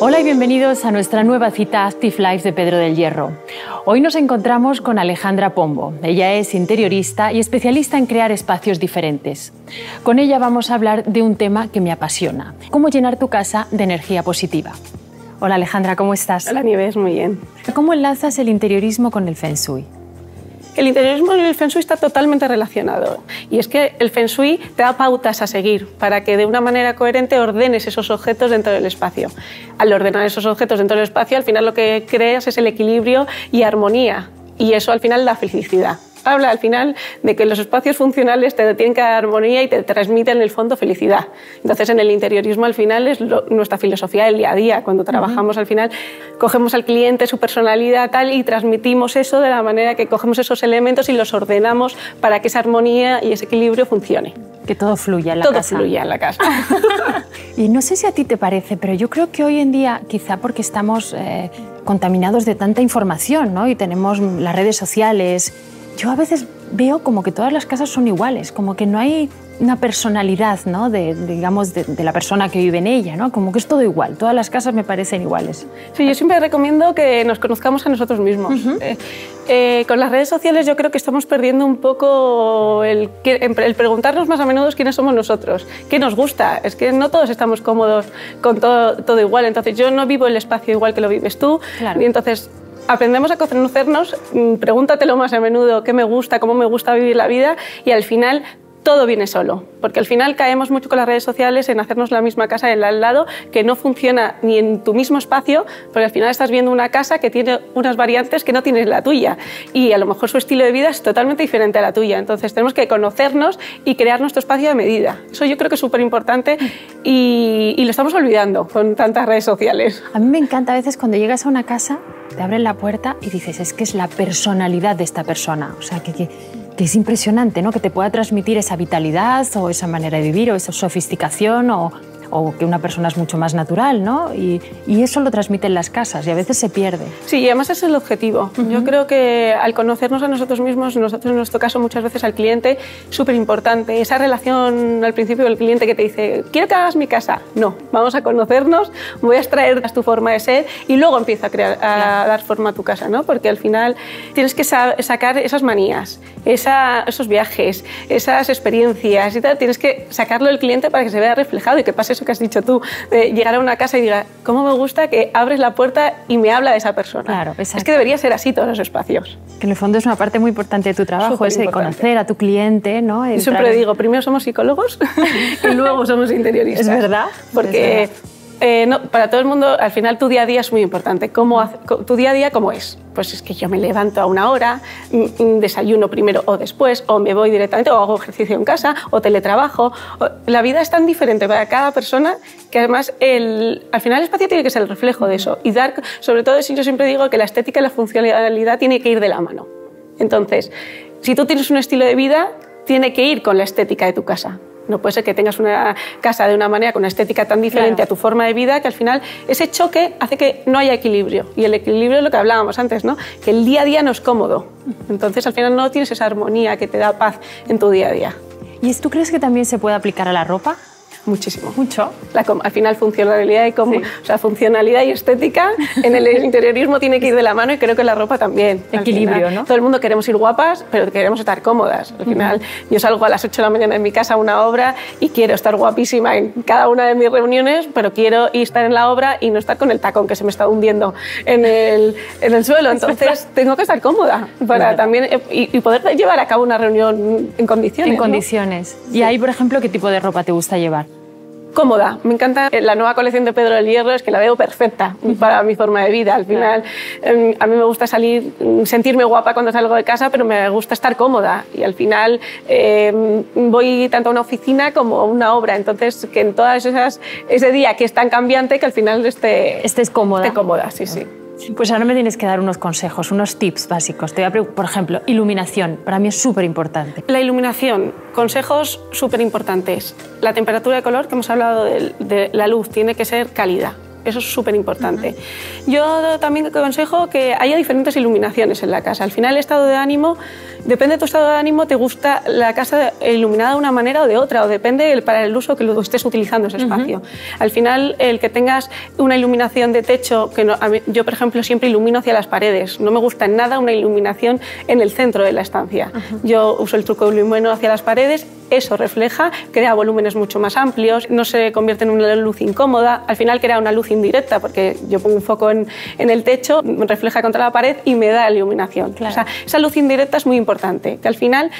Hola y bienvenidos a nuestra nueva cita Active Life de Pedro del Hierro. Hoy nos encontramos con Alejandra Pombo. Ella es interiorista y especialista en crear espacios diferentes. Con ella vamos a hablar de un tema que me apasiona, cómo llenar tu casa de energía positiva. Hola Alejandra, ¿cómo estás? Hola Nieves, muy bien. ¿Cómo enlazas el interiorismo con el Feng Shui? El interiorismo y el Feng Shui está totalmente relacionado. Y es que el Feng Shui te da pautas a seguir para que de una manera coherente ordenes esos objetos dentro del espacio. Al ordenar esos objetos dentro del espacio, al final lo que creas es el equilibrio y armonía. Y eso al final da felicidad habla al final de que los espacios funcionales te tienen que dar armonía y te transmiten en el fondo felicidad. Entonces en el interiorismo al final es nuestra filosofía del día a día. Cuando trabajamos al final cogemos al cliente su personalidad tal y transmitimos eso de la manera que cogemos esos elementos y los ordenamos para que esa armonía y ese equilibrio funcione. Que todo fluya en la todo casa. Todo fluya en la casa. y no sé si a ti te parece, pero yo creo que hoy en día, quizá porque estamos eh, contaminados de tanta información ¿no? y tenemos las redes sociales, yo a veces veo como que todas las casas son iguales, como que no hay una personalidad, ¿no? De, digamos, de, la persona que vive en ella, ¿no? Como que es todo igual, todas las casas me parecen iguales. Sí, yo siempre recomiendo que nos conozcamos a nosotros mismos. Eh, eh, con las redes sociales yo creo que estamos perdiendo un poco el, el, preguntarnos más a menudo quiénes somos nosotros, qué nos gusta. Es que no todos estamos cómodos con todo, todo igual, entonces yo no vivo el espacio igual que lo vives tú, y entonces aprendemos a conocernos, mm, pregúntatelo más a menudo qué me gusta, cómo me gusta vivir la vida y al final todo viene solo, porque al final caemos mucho con las redes sociales en hacernos la misma casa del al lado, que no funciona ni en tu mismo espacio, porque al final estás viendo una casa que tiene unas variantes que no tienes la tuya y a lo mejor su estilo de vida es totalmente diferente a la tuya. Entonces tenemos que conocernos y crear nuestro espacio de medida. Eso yo creo que es súper importante y, y, lo estamos olvidando con tantas redes sociales. A mí me encanta a veces cuando llegas a una casa, te abren la puerta y dices, es que es la personalidad de esta persona. O sea, que, que que es impresionante, ¿no? Que te pueda transmitir esa vitalidad o esa manera de vivir o esa sofisticación o, o que una persona es mucho más natural, ¿no? Y, y, eso lo transmiten las casas y a veces se pierde. Sí, y además es el objetivo. Yo creo que al conocernos a nosotros mismos, nosotros en nuestro caso muchas veces al cliente, súper importante. Esa relación al principio del cliente que te dice, quiero que hagas mi casa. No, vamos a conocernos, voy a extraer tu forma de ser y luego empieza a, crear, a dar forma a tu casa, ¿no? Porque al final tienes que sacar esas manías, esa, esos viajes, esas experiencias y tal, tienes que sacarlo del cliente para que se vea reflejado y que pase eso que has dicho tú, de llegar a una casa y diga, ¿cómo me gusta que abres la puerta y me habla de esa persona? Claro, es que debería ser así todos los espacios. Que en el fondo es una parte muy importante de tu trabajo, es conocer a tu cliente, ¿no? Yo siempre digo, primero somos psicólogos y luego somos interioristas. Es verdad. Porque... Es verdad eh, no, para todo el mundo, al final tu día a día es muy importante. ¿Cómo ¿Tu día a día cómo es? Pues es que yo me levanto a una hora, mm, mm, desayuno primero o después, o me voy directamente, o hago ejercicio en casa, o teletrabajo. La vida es tan diferente para cada persona que además al final el espacio tiene que ser el reflejo de eso. Y dar, sobre todo, yo siempre digo que la estética y la funcionalidad tiene que ir de la mano. Entonces, si tú tienes un estilo de vida, tiene que ir con la estética de tu casa. No puede ser que tengas una casa de una manera con una estética tan diferente a tu forma de vida que al final ese choque hace que no haya equilibrio. Y el equilibrio es lo que hablábamos antes, ¿no? Que el día a día no es cómodo. Entonces al final no tienes esa armonía que te da paz en tu día a día. ¿Y tú crees que también se puede aplicar a la ropa? Muchísimo. Mucho. La, al final, funcionalidad y, como, o sea, funcionalidad y estética en el interiorismo tiene que ir de la mano y creo que la ropa también. Equilibrio, ¿no? Todo el mundo queremos ir guapas, pero queremos estar cómodas. Al final, yo salgo a las 8 de la mañana en mi casa a una obra y quiero estar guapísima en cada una de mis reuniones, pero quiero estar en la obra y no estar con el tacón que se me está hundiendo en el, en el suelo. Entonces, tengo que estar cómoda para también eh, y, poder llevar a cabo una reunión en condiciones. En condiciones. ¿Y ahí, por ejemplo, qué tipo de ropa te gusta llevar? Cómoda. Me encanta la nueva colección de Pedro del Hierro, es que la veo perfecta para mi forma de vida. Al final, em, a mí me gusta salir, mm, sentirme guapa cuando salgo de casa, pero me gusta estar cómoda. Y al final em, voy tanto a una oficina como a una obra. Entonces, que en todas esas, ese día que es tan cambiante, que al final esté, estés cómoda. Esté cómoda, sí, sí. Pues ahora me tienes que dar unos consejos, unos tips básicos. Te voy a por ejemplo, iluminación. Para mí es súper importante. La iluminación, consejos súper importantes. La temperatura de color, que hemos hablado de, la luz, tiene que ser cálida. Eso es súper importante. Yo también aconsejo que haya diferentes iluminaciones en la casa. Al final, el estado de ánimo depende de tu estado de ánimo, te gusta la casa iluminada de una manera o de otra, o depende para el uso que lo estés utilizando ese espacio. Al final, el que tengas una iluminación de techo, que yo por ejemplo siempre ilumino hacia las paredes, no me gusta en nada una iluminación en el centro de la estancia. Yo uso el truco de ilumino hacia las paredes, eso refleja, crea volúmenes mucho más amplios, no se convierte en una luz incómoda, al final crea una luz indirecta porque yo pongo un foco en, el techo, refleja contra la pared y me da iluminación. esa luz indirecta es muy importante, que al final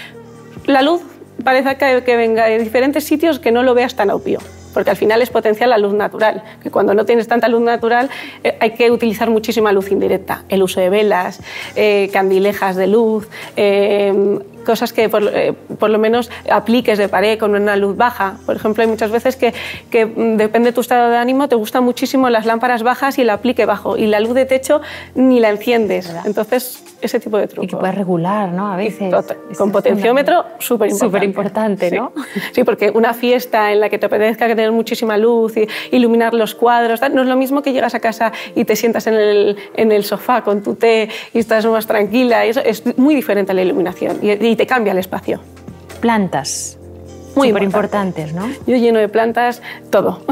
la luz parece que, venga de diferentes sitios que no lo veas tan obvio porque al final es potencial la luz natural, que cuando no tienes tanta luz natural eh, hay que utilizar muchísima luz indirecta, el uso de velas, eh, candilejas de luz, eh, cosas que eh, por, lo menos apliques de pared con una luz baja. Por ejemplo, hay muchas veces que, que, mm, depende de tu estado de ánimo, te gustan muchísimo las lámparas bajas y el aplique bajo, y la luz de techo ni la enciendes. Entonces, ese tipo de truco. Y que puedes regular, ¿no? A veces. con potenciómetro, súper importante. Súper importante, ¿no? Sí. porque una fiesta en la que te apetezca tener muchísima luz y iluminar los cuadros, no es lo mismo que llegas a casa y te sientas en el, en el sofá con tu té y estás más tranquila. Eso es muy diferente a la iluminación. Y, y te cambia el espacio. Plantas. Muy importantes, ¿no? Yo lleno de plantas todo.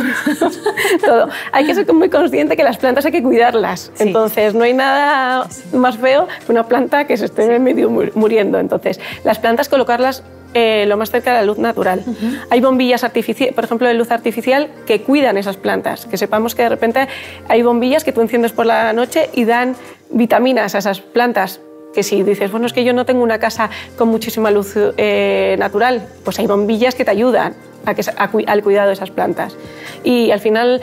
todo. Hay que ser muy consciente que las plantas hay que cuidarlas. Entonces, no hay nada más feo que una planta que se esté medio muriendo. Entonces, las plantas colocarlas eh, lo más cerca de la luz natural. Hay bombillas artificiales, por ejemplo, de luz artificial que cuidan esas plantas. Que sepamos que de repente hay bombillas que tú enciendes por la noche y dan vitaminas a esas plantas que si dices, bueno, es que yo no tengo una casa con muchísima luz eh, natural, pues hay bombillas que te ayudan a que, al cuidado de esas plantas. Y al final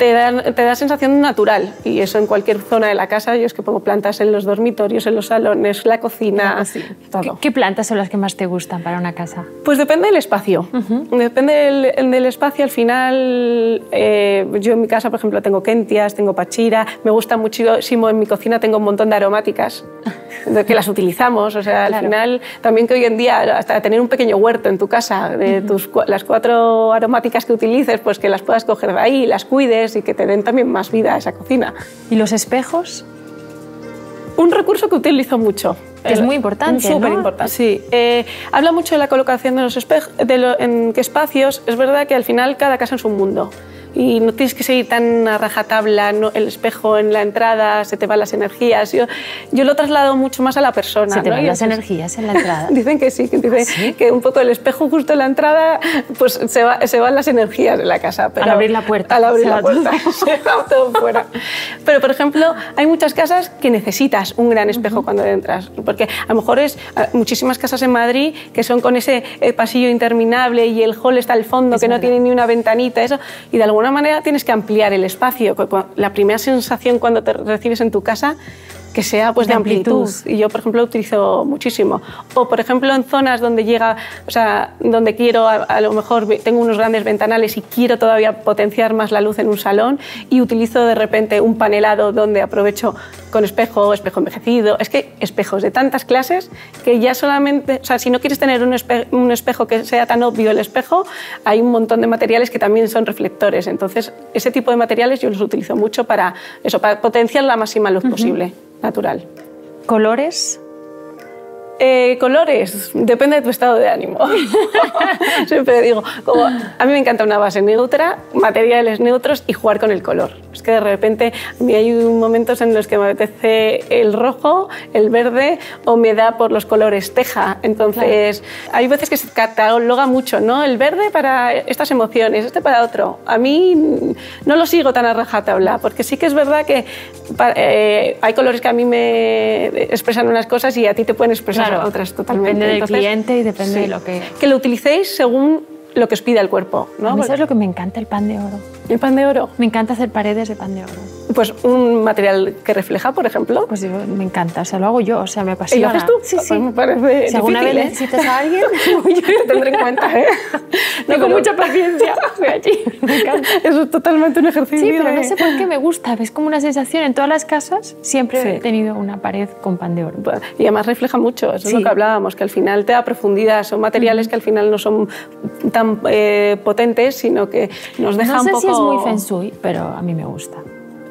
te da, te da sensación natural y eso en cualquier zona de la casa. Yo es que pongo plantas en los dormitorios, en los salones, la cocina, todo. ¿Qué, plantas son las que más te gustan para una casa? Pues depende del espacio. Depende del, espacio. Al final, eh, yo en mi casa, por ejemplo, tengo kentias, tengo pachira. Me gusta muchísimo en mi cocina, tengo un montón de aromáticas que las utilizamos. O sea, al final, también que hoy en día, hasta tener un pequeño huerto en tu casa, de tus, las cuatro aromáticas que utilices, pues que las puedas coger de ahí, las cuides y que te den también más vida a esa cocina. ¿Y los espejos? Un recurso que utilizo mucho. Que es muy importante. Súper importante. Sí. Eh, habla mucho de la colocación de los espejos, de en qué espacios. Es verdad que al final cada casa es un mundo y no tienes que seguir tan a rajatabla, el espejo en la entrada, se te van las energías. Yo, yo lo traslado mucho más a la persona. ¿Se te van las energías en la entrada? dicen que sí, que, dicen ¿Ah, que un poco el espejo justo en la entrada, pues se, va, se van las energías de la casa. Pero al abrir la puerta. Al abrir la puerta, se va todo fuera. Pero, por ejemplo, hay muchas casas que necesitas un gran espejo cuando entras, porque a lo mejor es muchísimas casas en Madrid que son con ese eh, pasillo interminable y el hall está al fondo, que no tiene ni una ventanita, eso, y de alguna manera tienes que ampliar el espacio. La primera sensación cuando te recibes en tu casa que sea pues de, amplitud. Y yo, por ejemplo, utilizo muchísimo. O, por ejemplo, en zonas donde llega, o sea, donde quiero, a, lo mejor tengo unos grandes ventanales y quiero todavía potenciar más la luz en un salón y utilizo de repente un panelado donde aprovecho con espejo, espejo envejecido. Es que espejos de tantas clases que ya solamente, o sea, si no quieres tener un, un espejo que sea tan obvio el espejo, hay un montón de materiales que también son reflectores. Entonces, ese tipo de materiales yo los utilizo mucho para eso, para potenciar la máxima luz posible natural. ¿Colores? Eh, colores, depende de tu estado de ánimo. Siempre digo, como, a mí me encanta una base neutra, materiales neutros y jugar con el color. Es que de repente a mí hay momentos en los que me apetece el rojo, el verde o me da por los colores teja. Entonces, hay veces que se cataloga mucho, ¿no? El verde para estas emociones, este para otro. A mí no lo sigo tan a rajatabla, porque sí que es verdad que eh, hay colores que a mí me expresan unas cosas y a ti te pueden expresar otras totalmente. Depende del cliente y depende de lo que... Que lo utilicéis según lo que os pida el cuerpo. ¿no? A es lo que me encanta? El pan de oro. ¿El pan de oro? Me encanta hacer paredes de pan de oro. Pues un material que refleja, por ejemplo. Pues me encanta, o sea, lo hago yo, o sea, me apasiona. ¿Y lo haces tú? Sí, pues sí. me parece Si alguna vez ¿eh? necesitas a alguien, yo te tendré en cuenta, ¿eh? Tengo mucha paciencia. Voy allí, me encanta. Eso es totalmente un ejercicio. Sí, pero no sé por qué me gusta. Es como una sensación en todas las casas. Siempre he tenido una pared con pan de oro. Y además refleja mucho, eso es lo que hablábamos, que al final te da profundidad. Son materiales que al final no son tan eh, potentes, sino que nos deja no un sé poco... si es muy feng shui, pero a mí me gusta.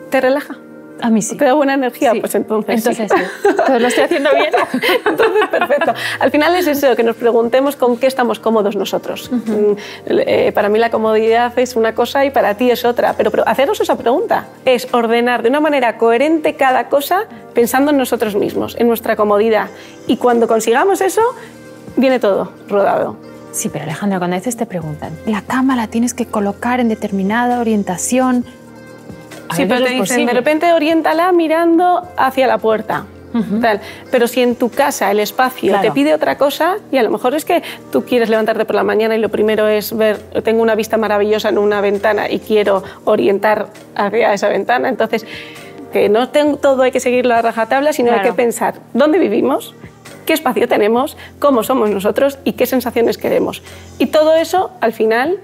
¿Te relaja? A mí sí. ¿Te da buena energía? Pues entonces. Entonces sí. lo estoy haciendo bien. entonces, perfecto. Al final es eso, que nos preguntemos con qué estamos cómodos nosotros. Mm, eh, para mí la comodidad es una cosa y para ti es otra. Pero, pero hacernos esa pregunta es ordenar de una manera coherente cada cosa pensando en nosotros mismos, en nuestra comodidad. Y cuando consigamos eso, viene todo rodado. Sí, pero Alejandra, cuando a veces te preguntan, la cama la tienes que colocar en determinada orientación. sí, pero te dicen, de repente oriéntala mirando hacia la puerta. Tal. Pero si en tu casa el espacio te pide otra cosa y a lo mejor es que tú quieres levantarte por la mañana y lo primero es ver, tengo una vista maravillosa en una ventana y quiero orientar hacia esa ventana, entonces que no tengo, todo hay que seguir la rajatabla, sino hay que pensar dónde vivimos, qué espacio tenemos, cómo somos nosotros y qué sensaciones queremos. Y todo eso, al final,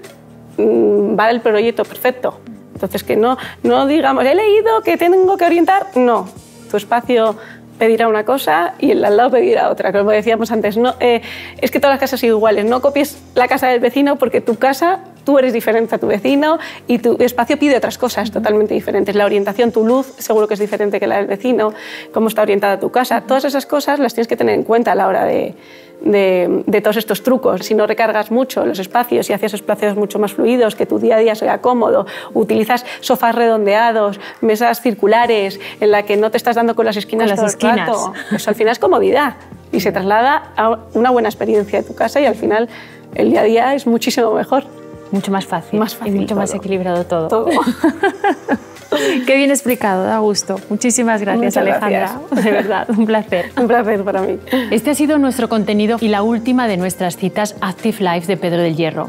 mm, va el proyecto perfecto. Entonces, que no, no digamos, he leído que tengo que orientar, no. Tu espacio pedirá una cosa y el al lado pedirá otra, como decíamos antes. No, eh, es que todas las casas son iguales, no copies la casa del vecino porque tu casa tú eres diferente a tu vecino y tu espacio pide otras cosas totalmente diferentes. La orientación, tu luz seguro que es diferente que la del vecino, cómo está orientada tu casa. Todas esas cosas las tienes que tener en cuenta a la hora de, de, todos estos trucos. Si no recargas mucho los espacios y haces espacios mucho más fluidos, que tu día a día sea cómodo, utilizas sofás redondeados, mesas circulares en la que no te estás dando con las esquinas con las esquinas. Eso al final es comodidad y se traslada a una buena experiencia de tu casa y al final el día a día es muchísimo mejor. Mucho más fácil. Más fácil y mucho más equilibrado todo. Todo. Qué bien explicado, da gusto. Muchísimas gracias, Alejandra. De verdad, un placer. un placer para mí. Este ha sido nuestro contenido y la última de nuestras citas Active Life de Pedro del Hierro.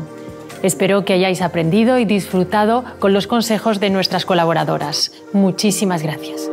Espero que hayáis aprendido y disfrutado con los consejos de nuestras colaboradoras. Muchísimas gracias.